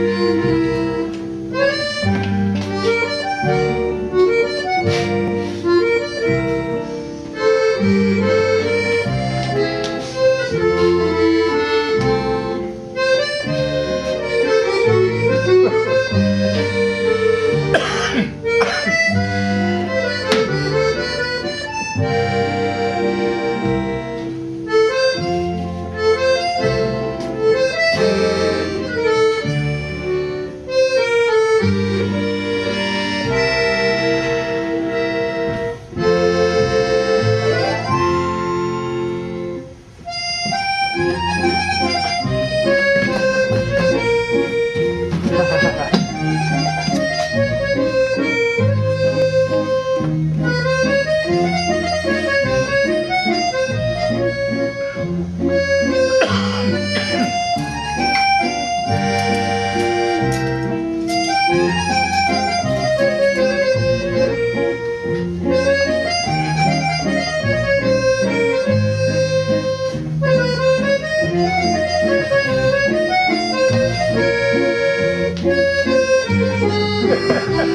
Música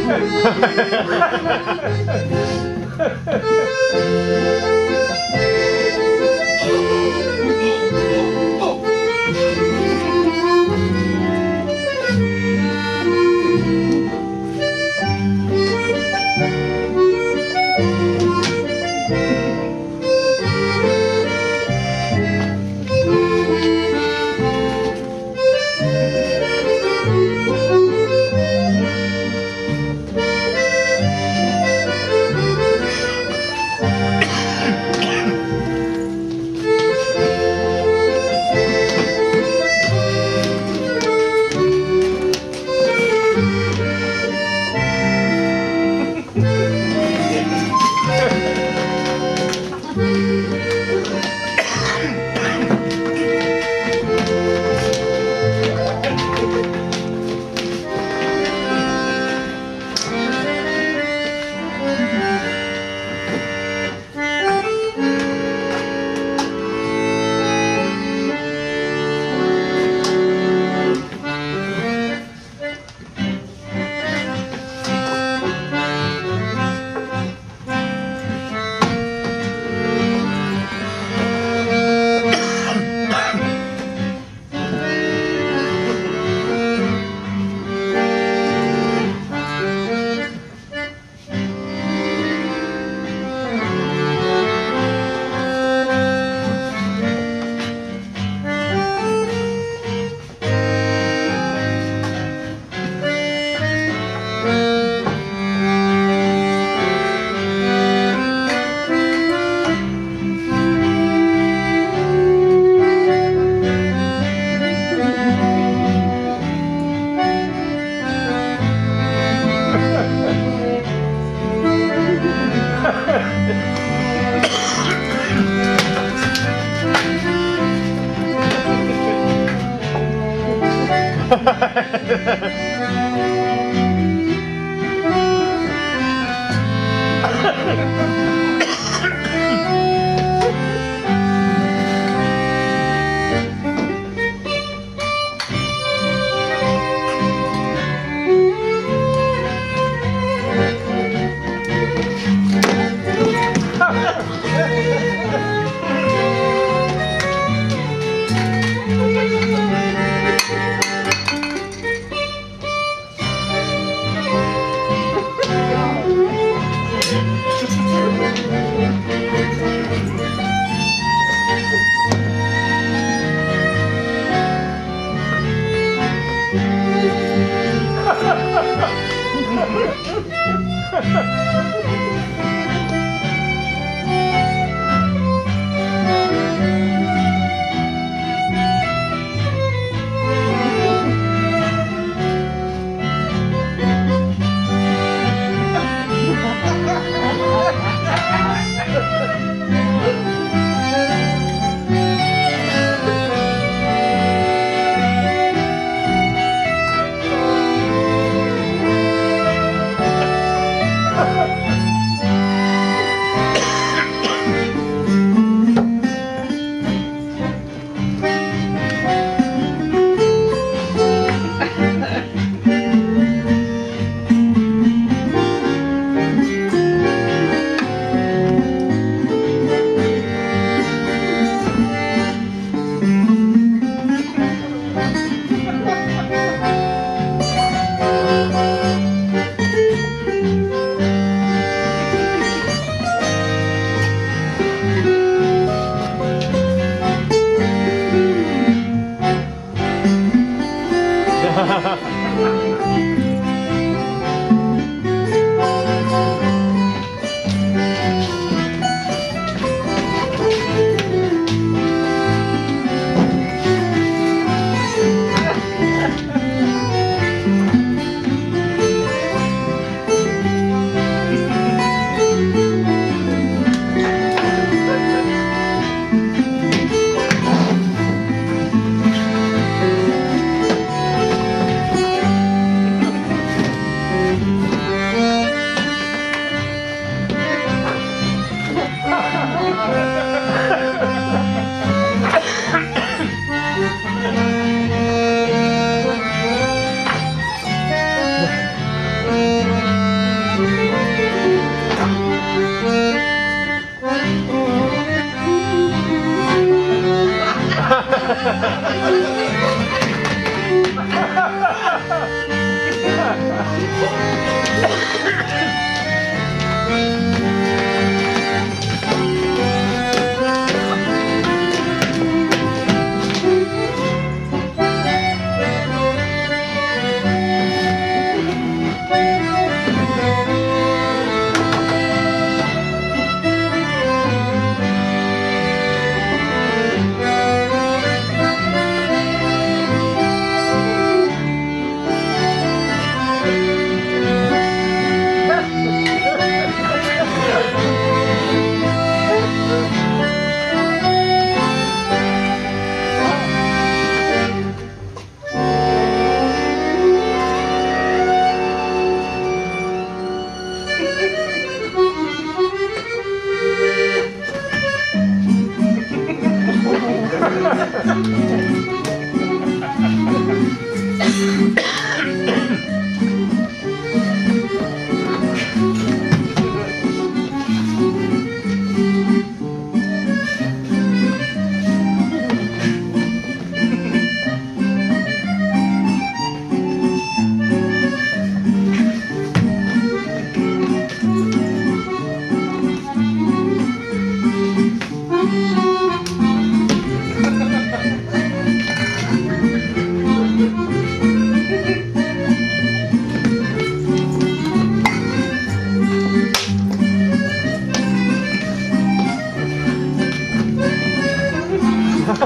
ハハハハ Ha ha ha ha ha!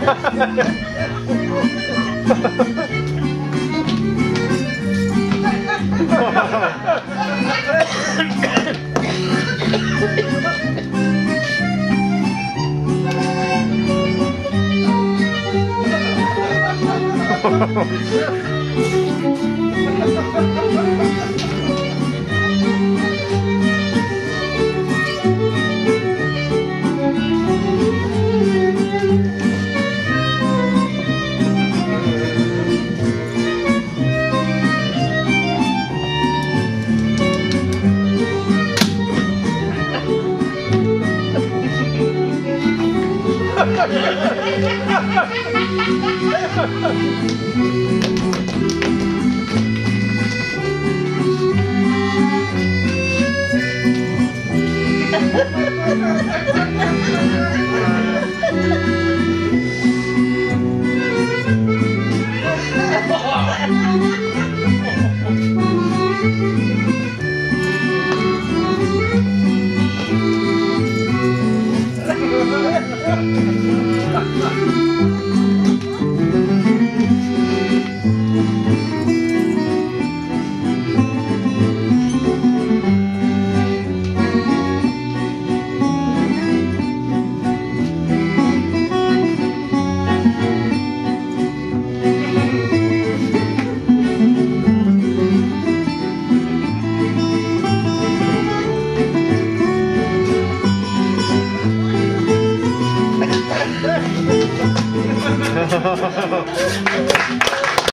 Ha ha ha! ha! Ha ha ha!